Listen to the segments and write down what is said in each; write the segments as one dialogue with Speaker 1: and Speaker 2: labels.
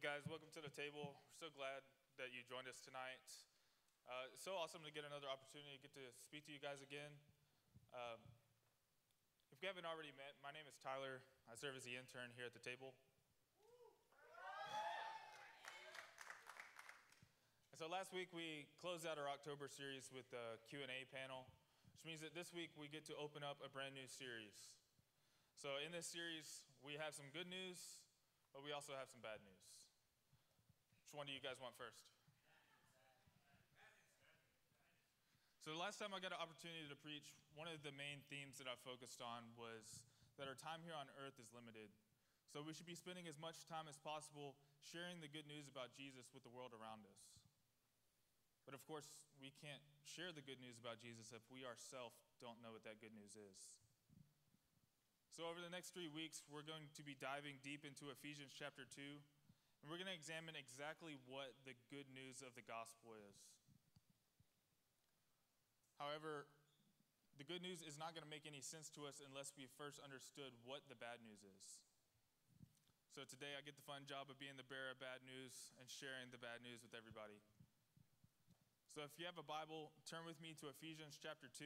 Speaker 1: guys, welcome to the table. We're so glad that you joined us tonight. Uh, it's so awesome to get another opportunity to get to speak to you guys again. Um, if you haven't already met, my name is Tyler. I serve as the intern here at the table. And so last week we closed out our October series with the Q&A panel, which means that this week we get to open up a brand new series. So in this series, we have some good news, but we also have some bad news. Which one do you guys want first? So, the last time I got an opportunity to preach, one of the main themes that I focused on was that our time here on earth is limited. So, we should be spending as much time as possible sharing the good news about Jesus with the world around us. But of course, we can't share the good news about Jesus if we ourselves don't know what that good news is. So, over the next three weeks, we're going to be diving deep into Ephesians chapter 2, and we're going to examine exactly what the good news of the gospel is. However, the good news is not going to make any sense to us unless we first understood what the bad news is. So today I get the fun job of being the bearer of bad news and sharing the bad news with everybody. So if you have a Bible, turn with me to Ephesians chapter 2.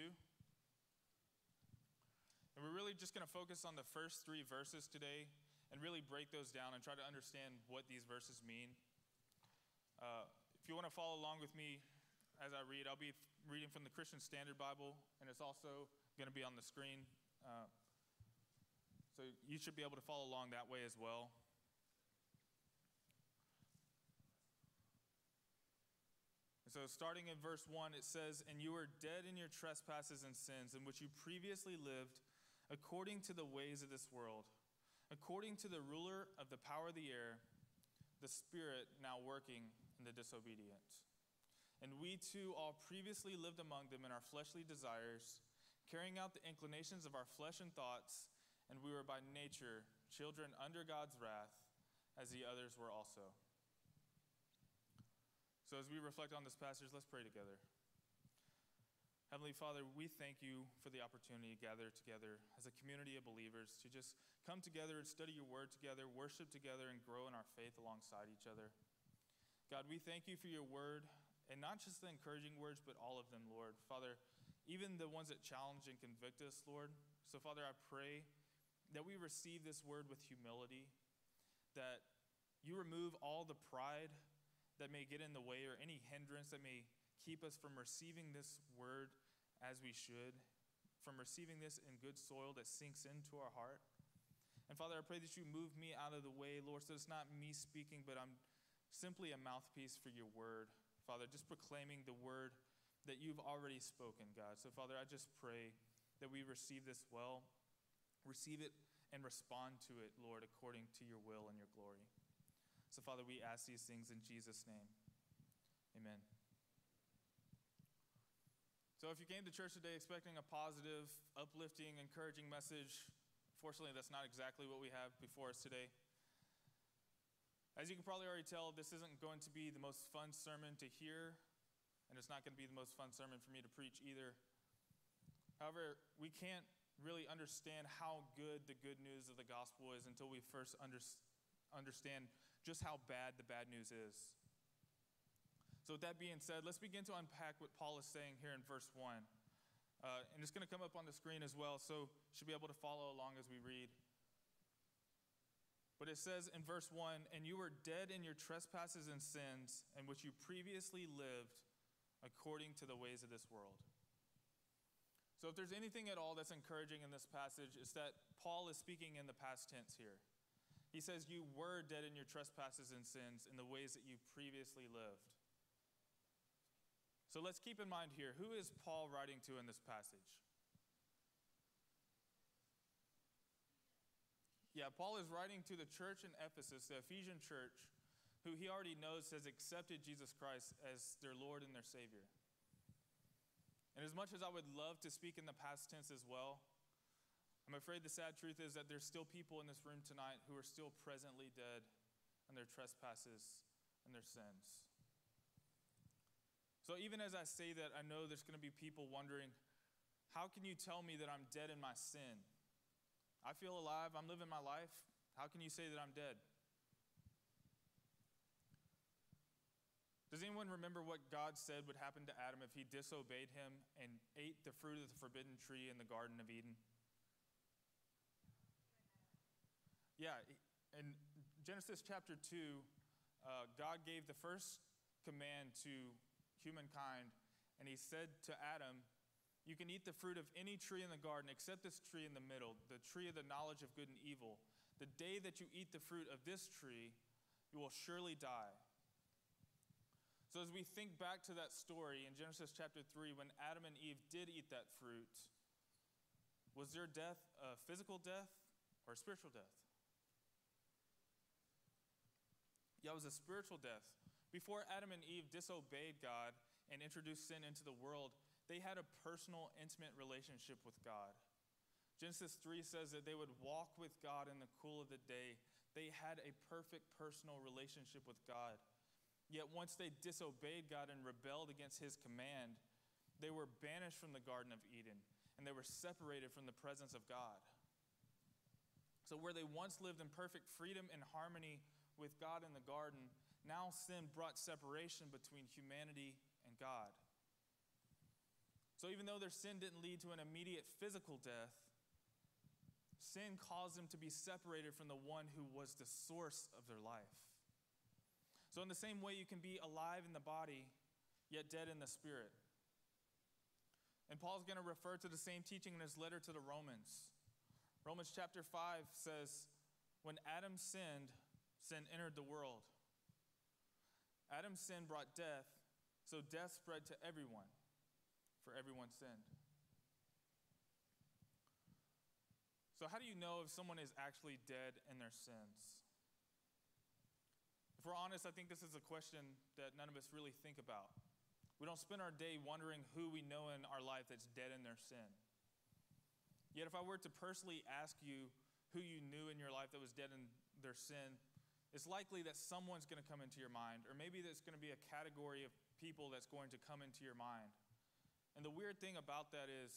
Speaker 1: And we're really just going to focus on the first three verses today and really break those down and try to understand what these verses mean. Uh, if you want to follow along with me, as I read. I'll be reading from the Christian Standard Bible, and it's also going to be on the screen. Uh, so you should be able to follow along that way as well. So, starting in verse 1, it says, And you were dead in your trespasses and sins, in which you previously lived according to the ways of this world, according to the ruler of the power of the air, the Spirit now working in the disobedient. And we too all previously lived among them in our fleshly desires, carrying out the inclinations of our flesh and thoughts, and we were by nature children under God's wrath, as the others were also. So, as we reflect on this passage, let's pray together. Heavenly Father, we thank you for the opportunity to gather together as a community of believers to just come together and study your word together, worship together, and grow in our faith alongside each other. God, we thank you for your word and not just the encouraging words, but all of them, Lord. Father, even the ones that challenge and convict us, Lord. So, Father, I pray that we receive this word with humility, that you remove all the pride that may get in the way or any hindrance that may keep us from receiving this word as we should, from receiving this in good soil that sinks into our heart. And Father, I pray that you move me out of the way, Lord, so it's not me speaking, but I'm simply a mouthpiece for your word. Father, just proclaiming the word that you've already spoken, God. So, Father, I just pray that we receive this well, receive it, and respond to it, Lord, according to your will and your glory. So, Father, we ask these things in Jesus' name. Amen. So, if you came to church today expecting a positive, uplifting, encouraging message, fortunately, that's not exactly what we have before us today. As you can probably already tell, this isn't going to be the most fun sermon to hear, and it's not going to be the most fun sermon for me to preach either. However, we can't really understand how good the good news of the gospel is until we first under, understand just how bad the bad news is. So, with that being said, let's begin to unpack what Paul is saying here in verse 1. Uh, and it's going to come up on the screen as well, so you should be able to follow along as we read. But it says in verse 1 And you were dead in your trespasses and sins, in which you previously lived according to the ways of this world. So, if there's anything at all that's encouraging in this passage, it's that Paul is speaking in the past tense here. He says, You were dead in your trespasses and sins in the ways that you previously lived. So, let's keep in mind here who is Paul writing to in this passage? Yeah, Paul is writing to the church in Ephesus, the Ephesian church, who he already knows has accepted Jesus Christ as their Lord and their Savior. And as much as I would love to speak in the past tense as well, I'm afraid the sad truth is that there's still people in this room tonight who are still presently dead in their trespasses and their sins. So even as I say that, I know there's going to be people wondering, how can you tell me that I'm dead in my sin? I feel alive. I'm living my life. How can you say that I'm dead? Does anyone remember what God said would happen to Adam if he disobeyed him and ate the fruit of the forbidden tree in the Garden of Eden? Yeah, in Genesis chapter 2, uh, God gave the first command to humankind, and he said to Adam, You can eat the fruit of any tree in the garden except this tree in the middle, the tree of the knowledge of good and evil. The day that you eat the fruit of this tree, you will surely die. So, as we think back to that story in Genesis chapter 3, when Adam and Eve did eat that fruit, was their death a physical death or a spiritual death? Yeah, it was a spiritual death. Before Adam and Eve disobeyed God and introduced sin into the world, they had a personal, intimate relationship with God. Genesis 3 says that they would walk with God in the cool of the day. They had a perfect personal relationship with God. Yet once they disobeyed God and rebelled against his command, they were banished from the Garden of Eden and they were separated from the presence of God. So, where they once lived in perfect freedom and harmony with God in the garden, now sin brought separation between humanity and God. So, even though their sin didn't lead to an immediate physical death, sin caused them to be separated from the one who was the source of their life. So, in the same way, you can be alive in the body, yet dead in the spirit. And Paul's going to refer to the same teaching in his letter to the Romans. Romans chapter 5 says, When Adam sinned, sin entered the world. Adam's sin brought death, so death spread to everyone, for everyone sinned. So, how do you know if someone is actually dead in their sins? If we're honest, I think this is a question that none of us really think about. We don't spend our day wondering who we know in our life that's dead in their sin. Yet, if I were to personally ask you who you knew in your life that was dead in their sin, it's likely that someone's going to come into your mind, or maybe there's going to be a category of people that's going to come into your mind. And the weird thing about that is,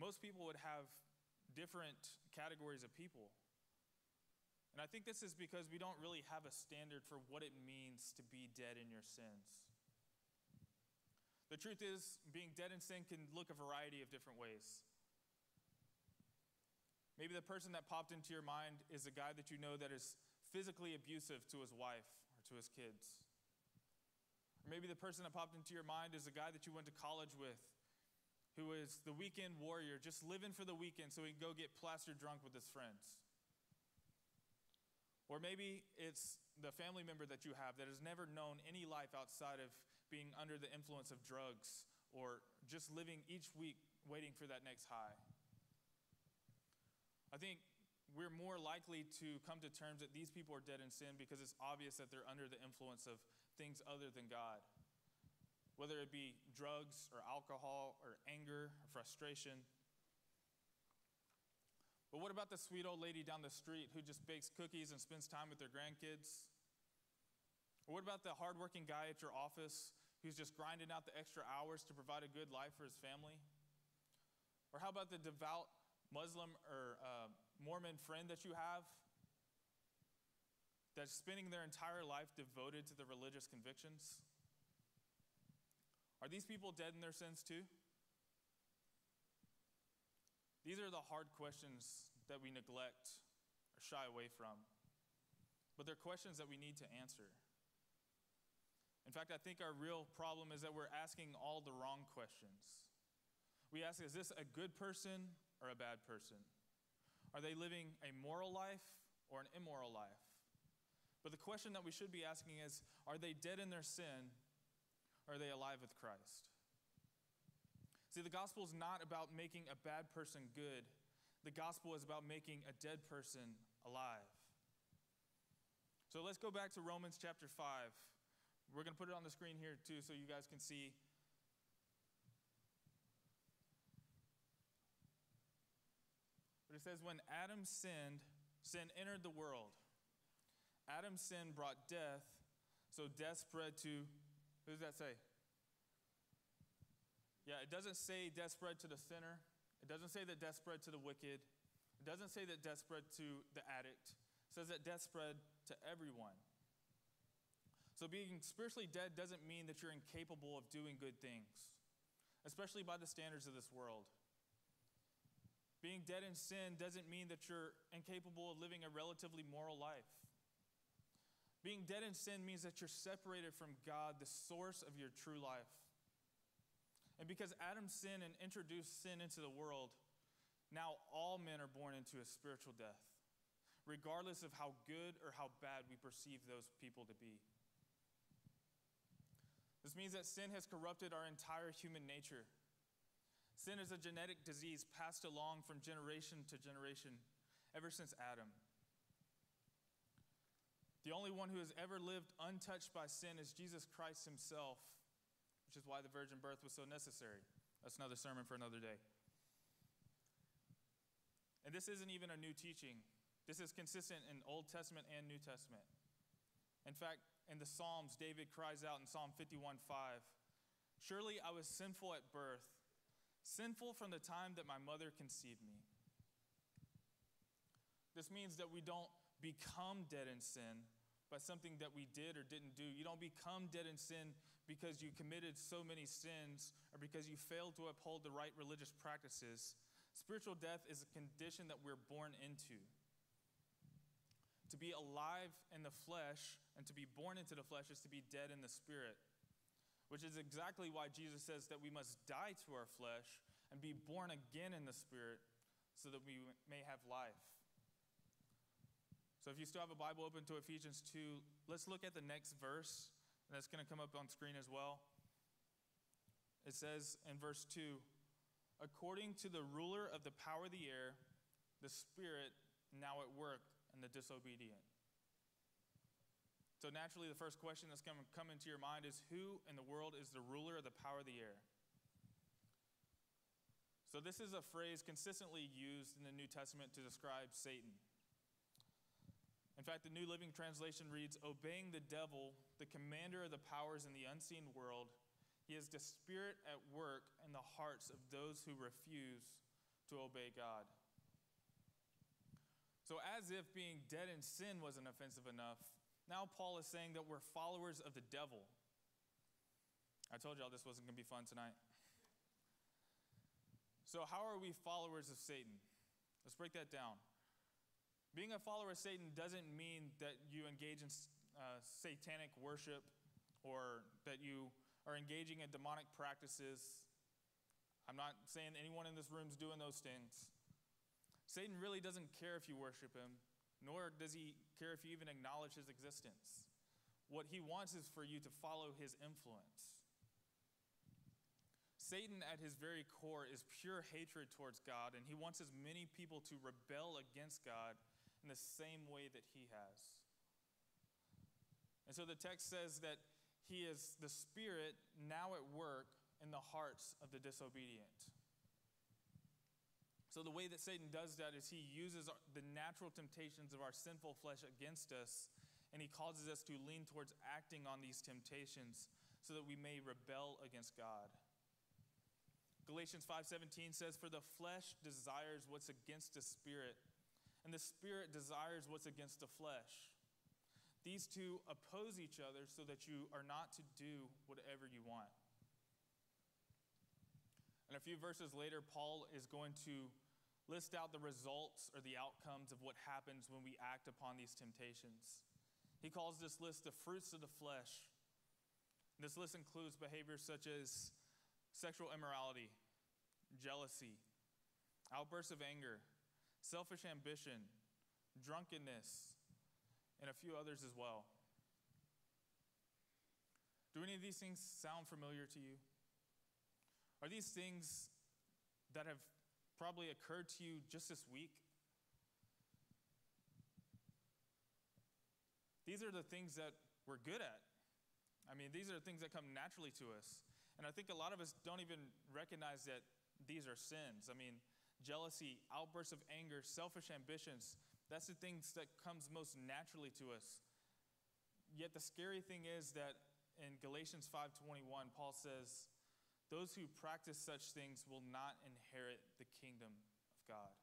Speaker 1: most people would have different categories of people. And I think this is because we don't really have a standard for what it means to be dead in your sins. The truth is, being dead in sin can look a variety of different ways. Maybe the person that popped into your mind is a guy that you know that is physically abusive to his wife or to his kids. Or maybe the person that popped into your mind is a guy that you went to college with who is the weekend warrior, just living for the weekend so he can go get plastered drunk with his friends. Or maybe it's the family member that you have that has never known any life outside of being under the influence of drugs or just living each week waiting for that next high. I think we're more likely to come to terms that these people are dead in sin because it's obvious that they're under the influence of things other than God. Whether it be drugs or alcohol or anger or frustration but what about the sweet old lady down the street who just bakes cookies and spends time with their grandkids? Or what about the hardworking guy at your office who's just grinding out the extra hours to provide a good life for his family? Or how about the devout Muslim or uh, Mormon friend that you have that's spending their entire life devoted to the religious convictions? Are these people dead in their sins too? These are the hard questions that we neglect or shy away from, but they're questions that we need to answer. In fact, I think our real problem is that we're asking all the wrong questions. We ask, is this a good person or a bad person? Are they living a moral life or an immoral life? But the question that we should be asking is, are they dead in their sin or are they alive with Christ? See, the gospel is not about making a bad person good, the gospel is about making a dead person alive. So let's go back to Romans chapter 5. We're going to put it on the screen here too so you guys can see. But it says, when Adam sinned, sin entered the world. Adam's sin brought death, so death spread to, who does that say? Yeah, it doesn't say death spread to the sinner. It doesn't say that death spread to the wicked. It doesn't say that death spread to the addict. It says that death spread to everyone. So So, being spiritually dead doesn't mean that you're incapable of doing good things, especially by the standards of this world. Being dead in sin doesn't mean that you're incapable of living a relatively moral life. Being dead in sin means that you're separated from God, the source of your true life. And because Adam sinned and introduced sin into the world, now all men are born into a spiritual death, regardless of how good or how bad we perceive those people to be. This means that sin has corrupted our entire human nature. Sin is a genetic disease passed along from generation to generation ever since Adam. The only one who has ever lived untouched by sin is Jesus Christ himself, which is why the virgin birth was so necessary. That's another sermon for another day. And this isn't even a new teaching. This is consistent in Old Testament and New Testament. In fact, in the Psalms, David cries out in Psalm 51 5, Surely I was sinful at birth sinful from the time that my mother conceived me. This means that we don't become dead in sin by something that we did or didn't do. You don't become dead in sin because you committed so many sins or because you failed to uphold the right religious practices. Spiritual death is a condition that we're born into. To be alive in the flesh and to be born into the flesh is to be dead in the spirit which is exactly why Jesus says that we must die to our flesh and be born again in the Spirit so that we may have life. So if you still have a Bible open to Ephesians 2, let's look at the next verse, and that's going to come up on screen as well. It says in verse 2 According to the ruler of the power of the air, the Spirit now at work in the disobedient. So, naturally, the first question that's going to come into your mind is who in the world is the ruler of the power of the air? So, this is a phrase consistently used in the New Testament to describe Satan. In fact, the New Living Translation reads Obeying the devil, the commander of the powers in the unseen world, he is the spirit at work in the hearts of those who refuse to obey God. So, as if being dead in sin wasn't offensive enough, now, Paul is saying that we're followers of the devil. I told y'all this wasn't going to be fun tonight. So, how are we followers of Satan? Let's break that down. Being a follower of Satan doesn't mean that you engage in uh, satanic worship or that you are engaging in demonic practices. I'm not saying anyone in this room is doing those things. Satan really doesn't care if you worship him nor does he care if you even acknowledge his existence. What he wants is for you to follow his influence. Satan, at his very core, is pure hatred towards God, and he wants as many people to rebel against God in the same way that he has. And so the text says that he is the Spirit now at work in the hearts of the disobedient. So, the way that Satan does that is he uses the natural temptations of our sinful flesh against us, and he causes us to lean towards acting on these temptations so that we may rebel against God. Galatians 5:17 says for the flesh desires what's against the spirit and the spirit desires what's against the flesh. These two oppose each other so that you are not to do whatever you want. And a few verses later Paul is going to list out the results or the outcomes of what happens when we act upon these temptations. He calls this list the fruits of the flesh. This list includes behaviors such as sexual immorality, jealousy, outbursts of anger, selfish ambition, drunkenness, and a few others as well. Do any of these things sound familiar to you? Are these things that have probably occurred to you just this week. These are the things that we're good at. I mean, these are things that come naturally to us. And I think a lot of us don't even recognize that these are sins. I mean, jealousy, outbursts of anger, selfish ambitions, that's the things that comes most naturally to us. Yet the scary thing is that in Galatians 5:21, Paul says, those who practice such things will not inherit the kingdom of God.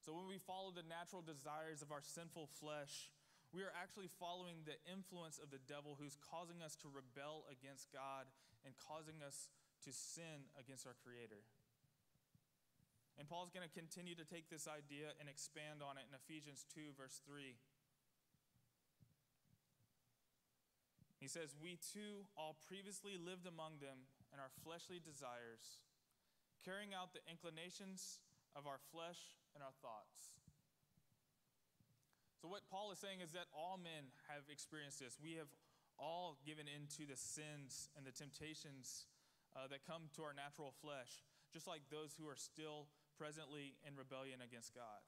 Speaker 1: So, when we follow the natural desires of our sinful flesh, we are actually following the influence of the devil who's causing us to rebel against God and causing us to sin against our Creator. And Paul's going to continue to take this idea and expand on it in Ephesians 2, verse 3. He says, We too all previously lived among them in our fleshly desires, carrying out the inclinations of our flesh and our thoughts. So, what Paul is saying is that all men have experienced this. We have all given into the sins and the temptations uh, that come to our natural flesh, just like those who are still presently in rebellion against God.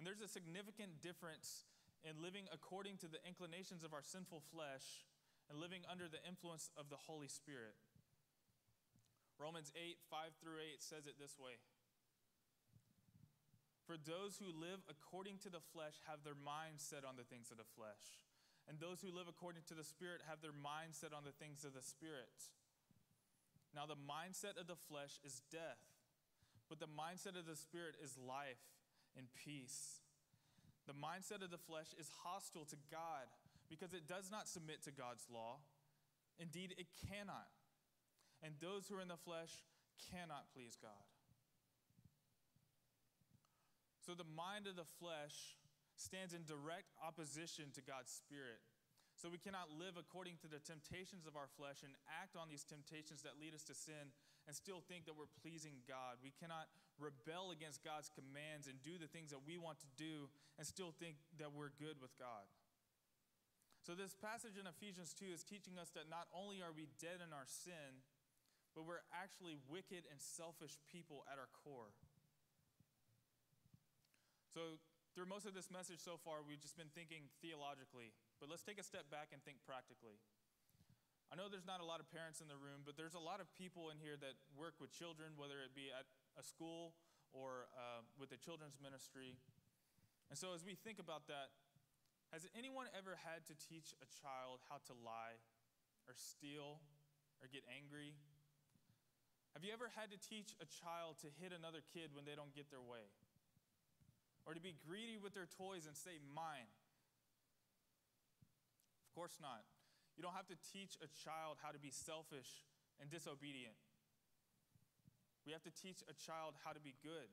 Speaker 1: And there's a significant difference in living according to the inclinations of our sinful flesh and living under the influence of the Holy Spirit. Romans 8, 5 through 8 says it this way For those who live according to the flesh have their mind set on the things of the flesh, and those who live according to the Spirit have their mind set on the things of the Spirit. Now, the mindset of the flesh is death, but the mindset of the Spirit is life and peace. The mindset of the flesh is hostile to God because it does not submit to God's law. Indeed, it cannot. And those who are in the flesh cannot please God. So the mind of the flesh stands in direct opposition to God's Spirit. So we cannot live according to the temptations of our flesh and act on these temptations that lead us to sin and still think that we're pleasing God. We cannot rebel against God's commands and do the things that we want to do and still think that we're good with God. So, this passage in Ephesians 2 is teaching us that not only are we dead in our sin, but we're actually wicked and selfish people at our core. So, through most of this message so far, we've just been thinking theologically, but let's take a step back and think practically. I know there's not a lot of parents in the room, but there's a lot of people in here that work with children, whether it be at a school or uh, with the children's ministry. And so, as we think about that, has anyone ever had to teach a child how to lie or steal or get angry? Have you ever had to teach a child to hit another kid when they don't get their way? or to be greedy with their toys and say, mine. Of course not. You don't have to teach a child how to be selfish and disobedient. We have to teach a child how to be good.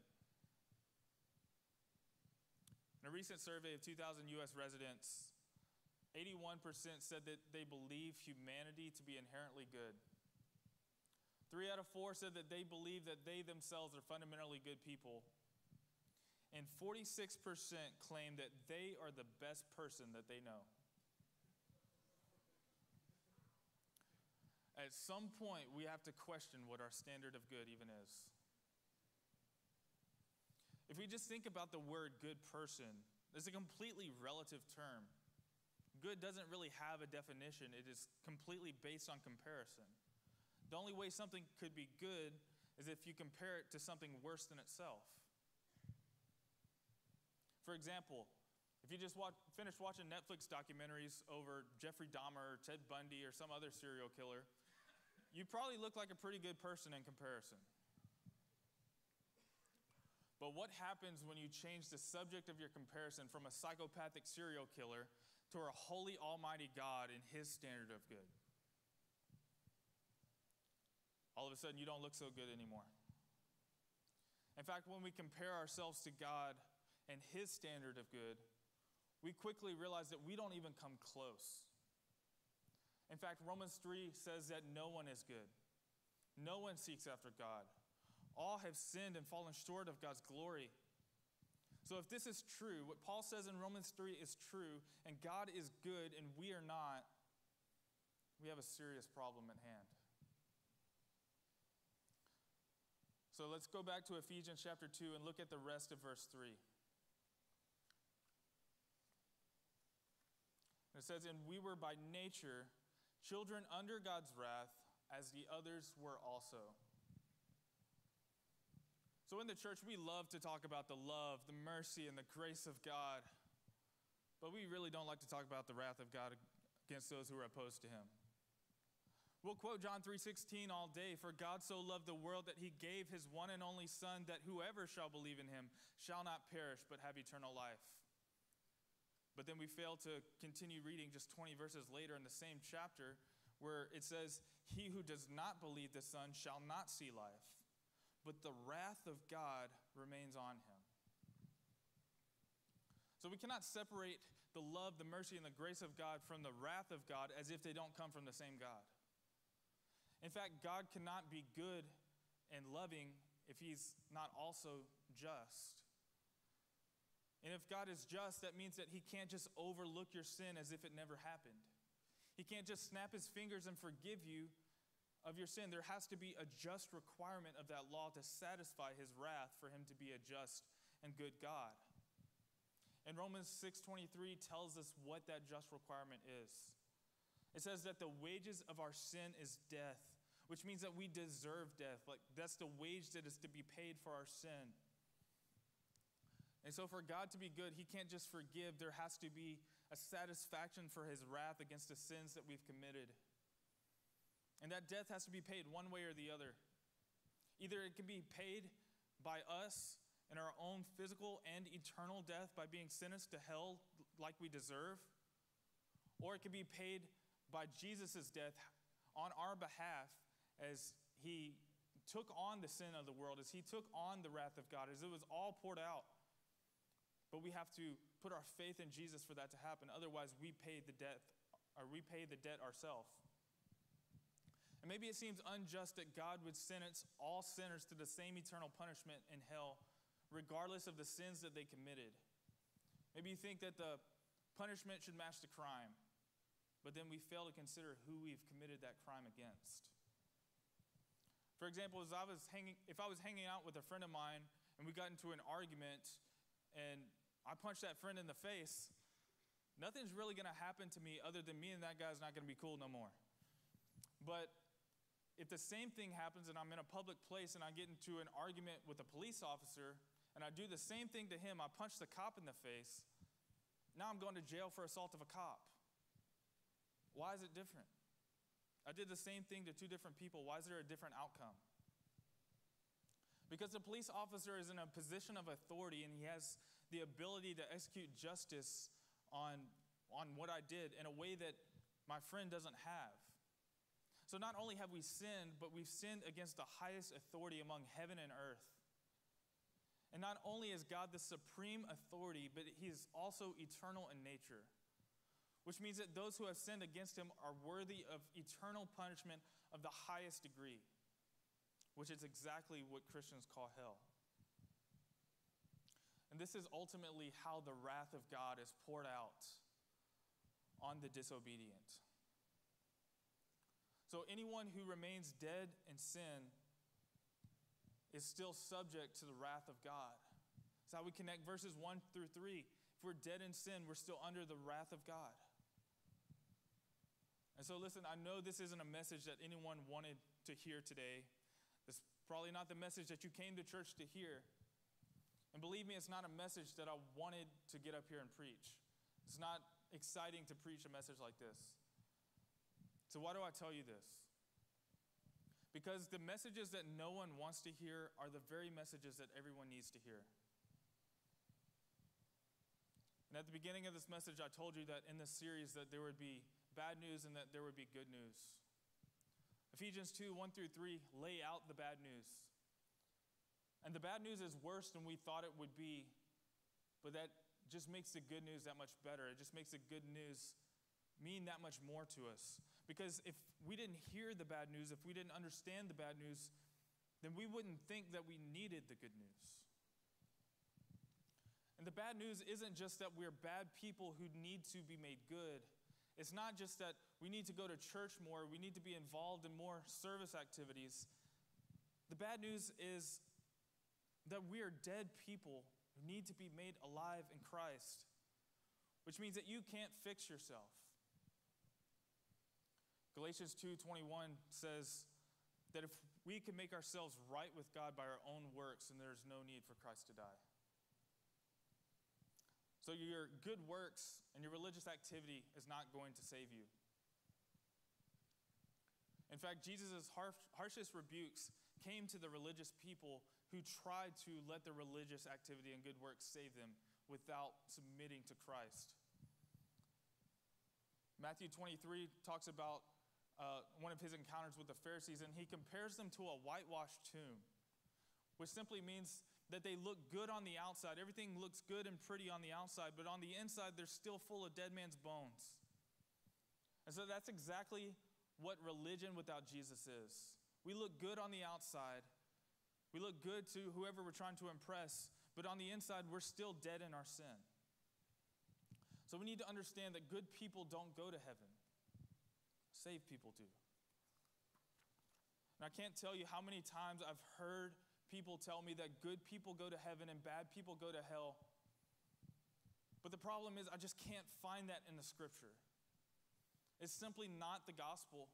Speaker 1: In a recent survey of 2,000 US residents, 81% said that they believe humanity to be inherently good. Three out of four said that they believe that they themselves are fundamentally good people and 46% claim that they are the best person that they know. At some point, we have to question what our standard of good even is. If we just think about the word good person, it's a completely relative term. Good doesn't really have a definition, it is completely based on comparison. The only way something could be good is if you compare it to something worse than itself. For example, if you just watch, watching Netflix documentaries over Jeffrey Dahmer Ted Bundy or some other serial killer, you probably look like a pretty good person in comparison. But what happens when you change the subject of your comparison from a psychopathic serial killer to a holy, almighty God and his standard of good? All of a sudden, you don't look so good anymore. In fact, when we compare ourselves to God, and his standard of good, we quickly realize that we don't even come close. In fact, Romans 3 says that no one is good. No one seeks after God. All have sinned and fallen short of God's glory. So, if this is true, what Paul says in Romans 3 is true, and God is good and we are not, we have a serious problem at hand. So, let's go back to Ephesians chapter 2 and look at the rest of verse 3. It says, And we were by nature children under God's wrath, as the others were also. So in the church, we love to talk about the love, the mercy, and the grace of God, but we really don't like to talk about the wrath of God against those who are opposed to him. We'll quote John 3:16 all day, for God so loved the world that he gave his one and only son that whoever shall believe in him shall not perish but have eternal life. But then we fail to continue reading just 20 verses later in the same chapter where it says, He who does not believe the Son shall not see life, but the wrath of God remains on him. So we cannot separate the love, the mercy, and the grace of God from the wrath of God as if they don't come from the same God. In fact, God cannot be good and loving if he's not also just. And if God is just, that means that he can't just overlook your sin as if it never happened. He can't just snap his fingers and forgive you of your sin. There has to be a just requirement of that law to satisfy his wrath for him to be a just and good God. And Romans 6:23 tells us what that just requirement is. It says that the wages of our sin is death, which means that we deserve death. Like that's the wage that is to be paid for our sin. And so, for God to be good, He can't just forgive, there has to be a satisfaction for His wrath against the sins that we've committed. And that death has to be paid one way or the other. Either it can be paid by us in our own physical and eternal death by being sentenced to hell like we deserve, or it can be paid by Jesus' death on our behalf as He took on the sin of the world, as He took on the wrath of God, as it was all poured out. But we have to put our faith in Jesus for that to happen. Otherwise, we pay the debt, or we pay the debt ourselves. And maybe it seems unjust that God would sentence all sinners to the same eternal punishment in hell, regardless of the sins that they committed. Maybe you think that the punishment should match the crime, but then we fail to consider who we've committed that crime against. For example, as I was hanging, if I was hanging out with a friend of mine and we got into an argument and I punch that friend in the face, nothing's really going to happen to me other than me and that guy's not going to be cool no more. But if the same thing happens and I'm in a public place and I get into an argument with a police officer and I do the same thing to him, I punch the cop in the face, now I'm going to jail for assault of a cop. Why is it different? I did the same thing to two different people. Why is there a different outcome? Because the police officer is in a position of authority and he has the ability to execute justice on, on what I did in a way that my friend doesn't have. So not only have we sinned, but we've sinned against the highest authority among heaven and earth. And not only is God the supreme authority, but he is also eternal in nature, which means that those who have sinned against him are worthy of eternal punishment of the highest degree, which is exactly what Christians call hell. And this is ultimately how the wrath of God is poured out on the disobedient. So anyone who remains dead in sin is still subject to the wrath of God. That's how we connect verses 1 through 3. If we're dead in sin, we're still under the wrath of God. And so, listen, I know this isn't a message that anyone wanted to hear today. It's probably not the message that you came to church to hear. And believe me, it's not a message that I wanted to get up here and preach. It's not exciting to preach a message like this. So, why do I tell you this? Because the messages that no one wants to hear are the very messages that everyone needs to hear. And at the beginning of this message, I told you that in this series that there would be bad news and that there would be good news. Ephesians 2 1 through 3 lay out the bad news. And the bad news is worse than we thought it would be, but that just makes the good news that much better. It just makes the good news mean that much more to us. Because if we didn't hear the bad news, if we didn't understand the bad news, then we wouldn't think that we needed the good news. And the bad news isn't just that we're bad people who need to be made good. It's not just that we need to go to church more, we need to be involved in more service activities. The bad news is that we are dead people who need to be made alive in Christ, which means that you can't fix yourself. Galatians 2:21 says that if we can make ourselves right with God by our own works, then there's no need for Christ to die. So your good works and your religious activity is not going to save you. In fact, Jesus' harshest rebukes came to the religious people who tried to let their religious activity and good works save them without submitting to Christ. Matthew 23 talks about uh, one of his encounters with the Pharisees, and he compares them to a whitewashed tomb, which simply means that they look good on the outside. Everything looks good and pretty on the outside, but on the inside, they're still full of dead man's bones. And so that's exactly what religion without Jesus is. We look good on the outside, we look good to whoever we're trying to impress, but on the inside, we're still dead in our sin. So we need to understand that good people don't go to heaven, saved people do. And I can't tell you how many times I've heard people tell me that good people go to heaven and bad people go to hell. But the problem is, I just can't find that in the scripture. It's simply not the gospel.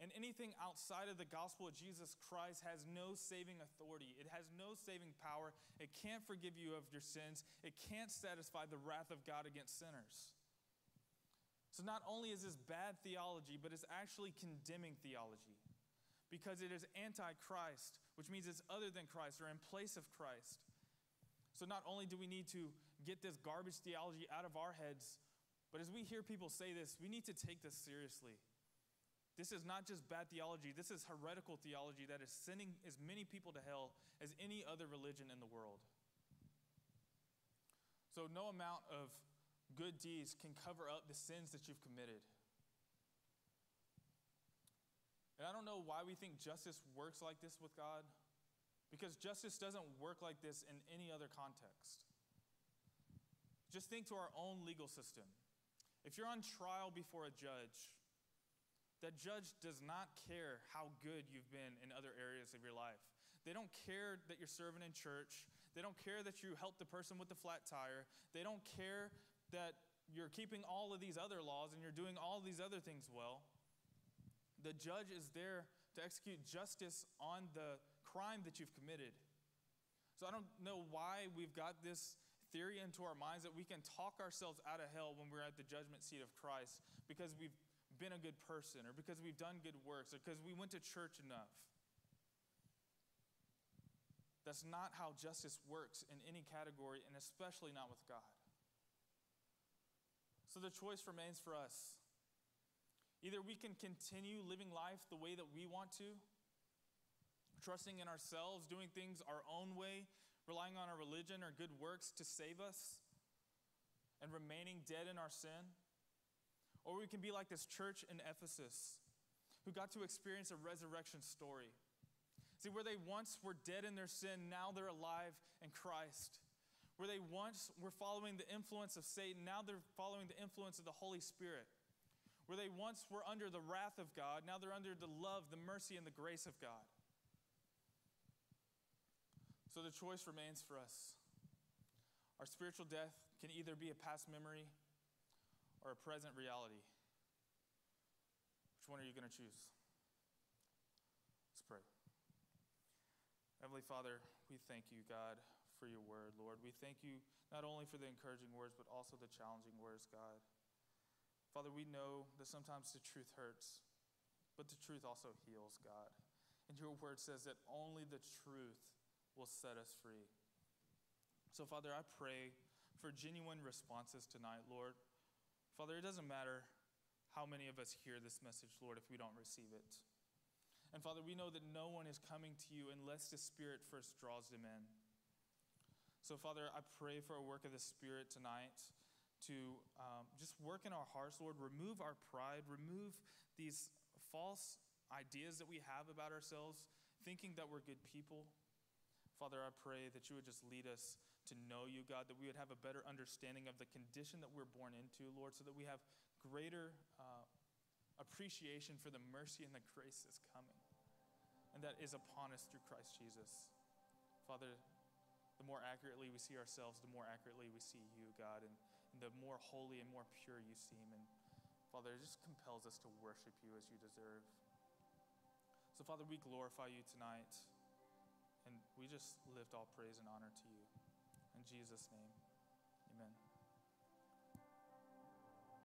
Speaker 1: And anything outside of the gospel of Jesus Christ has no saving authority. It has no saving power. It can't forgive you of your sins. It can't satisfy the wrath of God against sinners. So, not only is this bad theology, but it's actually condemning theology because it is anti Christ, which means it's other than Christ or in place of Christ. So, not only do we need to get this garbage theology out of our heads, but as we hear people say this, we need to take this seriously. This is not just bad theology, this is heretical theology that is sending as many people to hell as any other religion in the world. So, no amount of good deeds can cover up the sins that you've committed. And I don't know why we think justice works like this with God, because justice doesn't work like this in any other context. Just think to our own legal system. If you're on trial before a judge, that judge does not care how good you've been in other areas of your life. They don't care that you're serving in church. They don't care that you helped the person with the flat tire. They don't care that you're keeping all of these other laws and you're doing all these other things well. The judge is there to execute justice on the crime that you've committed. So I don't know why we've got this theory into our minds that we can talk ourselves out of hell when we're at the judgment seat of Christ because we've been a good person or because we've done good works or because we went to church enough. That's not how justice works in any category, and especially not with God. So the choice remains for us. Either we can continue living life the way that we want to, trusting in ourselves, doing things our own way, relying on our religion or good works to save us, and remaining dead in our sin. Or we can be like this church in Ephesus who got to experience a resurrection story. See, where they once were dead in their sin, now they're alive in Christ. Where they once were following the influence of Satan, now they're following the influence of the Holy Spirit. Where they once were under the wrath of God, now they're under the love, the mercy, and the grace of God. So the choice remains for us. Our spiritual death can either be a past memory or a present reality? Which one are you going to choose? Let's pray. Heavenly Father, we thank you, God, for your word, Lord. We thank you not only for the encouraging words, but also the challenging words, God. Father, we know that sometimes the truth hurts, but the truth also heals, God. And your word says that only the truth will set us free. So, Father, I pray for genuine responses tonight, Lord. Father, it doesn't matter how many of us hear this message, Lord, if we don't receive it. And Father, we know that no one is coming to you unless the Spirit first draws them in. So, Father, I pray for a work of the Spirit tonight to um, just work in our hearts, Lord. Remove our pride, remove these false ideas that we have about ourselves, thinking that we're good people. Father, I pray that you would just lead us to know you, God, that we would have a better understanding of the condition that we're born into, Lord, so that we have greater uh, appreciation for the mercy and the grace that's coming and that is upon us through Christ Jesus. Father, the more accurately we see ourselves, the more accurately we see you, God, and, and the more holy and more pure you seem. And Father, it just compels us to worship you as you deserve. So, Father, we glorify you tonight, and we just lift all praise and honor to you. In Jesus' name.